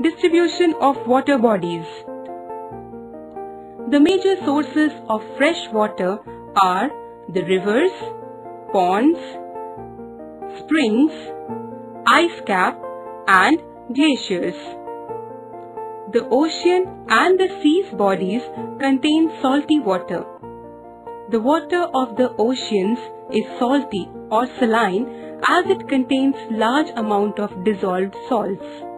Distribution of water bodies. The major sources of fresh water are the rivers, ponds, springs, ice cap and glaciers. The ocean and the sea's bodies contain salty water. The water of the oceans is salty or saline as it contains large amount of dissolved salts.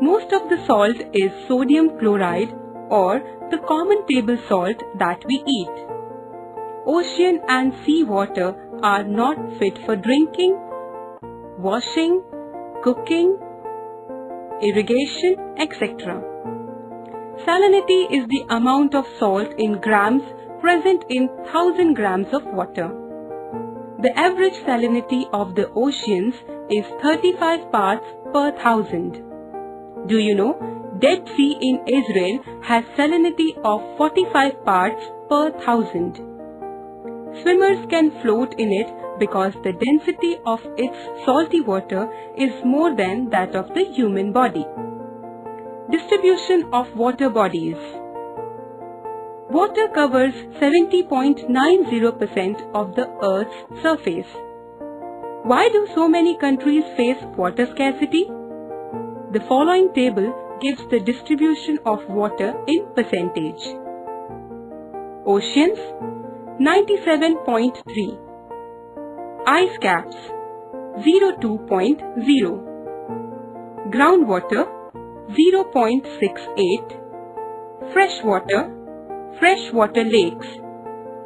Most of the salt is sodium chloride or the common table salt that we eat. Ocean and sea water are not fit for drinking, washing, cooking, irrigation, etc. Salinity is the amount of salt in grams present in 1000 grams of water. The average salinity of the oceans is 35 parts per thousand. Do you know Dead Sea in Israel has salinity of 45 parts per thousand. Swimmers can float in it because the density of its salty water is more than that of the human body. Distribution of water bodies Water covers 70.90% of the Earth's surface. Why do so many countries face water scarcity? The following table gives the distribution of water in percentage. Oceans 97.3 Ice caps 02.0 Groundwater 0.68 Freshwater Freshwater lakes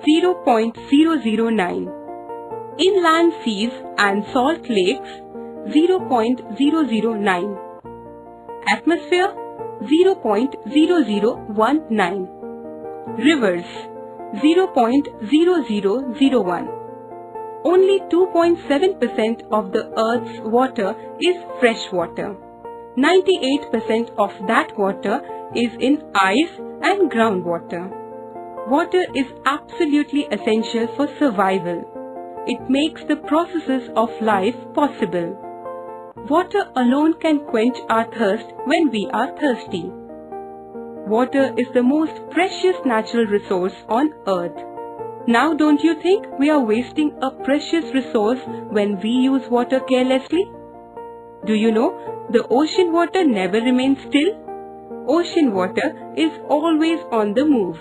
0.009 Inland seas and salt lakes 0.009 Atmosphere 0.0019 Rivers 0.0001 Only 2.7% of the Earth's water is fresh water. 98% of that water is in ice and groundwater. Water is absolutely essential for survival. It makes the processes of life possible. Water alone can quench our thirst when we are thirsty. Water is the most precious natural resource on earth. Now don't you think we are wasting a precious resource when we use water carelessly? Do you know the ocean water never remains still? Ocean water is always on the move.